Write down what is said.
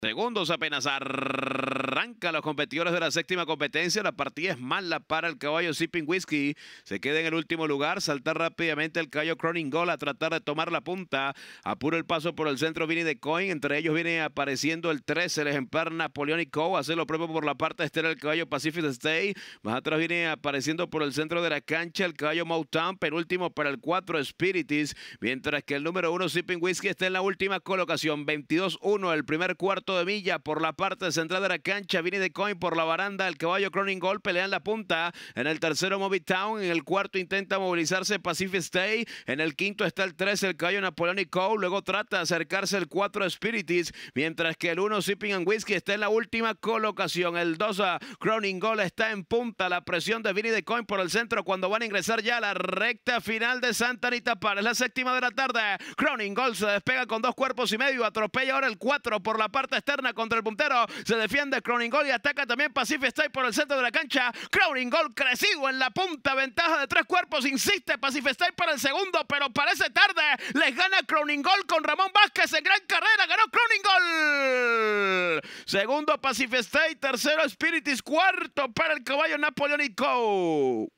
Segundos apenas arranca los competidores de la séptima competencia. La partida es mala para el caballo Sipping Whiskey. Se queda en el último lugar. Saltar rápidamente el caballo Croning Goal a tratar de tomar la punta. Apura el paso por el centro viene de Coin. Entre ellos viene apareciendo el 13, el ejemplar Napoleón y Co. Lo propio por la parte externa el caballo Pacific Stay. Más atrás viene apareciendo por el centro de la cancha el caballo Moutown. Penúltimo para el 4 Spiritis. Mientras que el número 1 Sipping Whiskey está en la última colocación. 22-1 el primer cuarto de milla por la parte central de la cancha. Viene de Coin por la baranda. El caballo Croning Gold pelea en la punta. En el tercero, Town. En el cuarto intenta movilizarse Pacific Stay. En el quinto está el 3, el caballo Cole. Luego trata de acercarse el 4 Spiritis. Mientras que el 1 Sipping and Whiskey está en la última colocación. El 2 Croning Gold está en punta. La presión de Vinny de Coin por el centro cuando van a ingresar ya a la recta final de Santa Anita Park. Es la séptima de la tarde. Croning Gold se despega con dos cuerpos y medio. Atropella ahora el 4 por la parte externa contra el puntero. Se defiende Crowning Gold y ataca también Pacific Stay por el centro de la cancha. Crowning Gold crecido en la punta. Ventaja de tres cuerpos. Insiste Pacific Stay para el segundo, pero parece tarde. Les gana Crowning Gold con Ramón Vázquez en gran carrera. Ganó Crowning Gold. Segundo Pacific Stay. Tercero Spiritis. Cuarto para el caballo Napoleonico.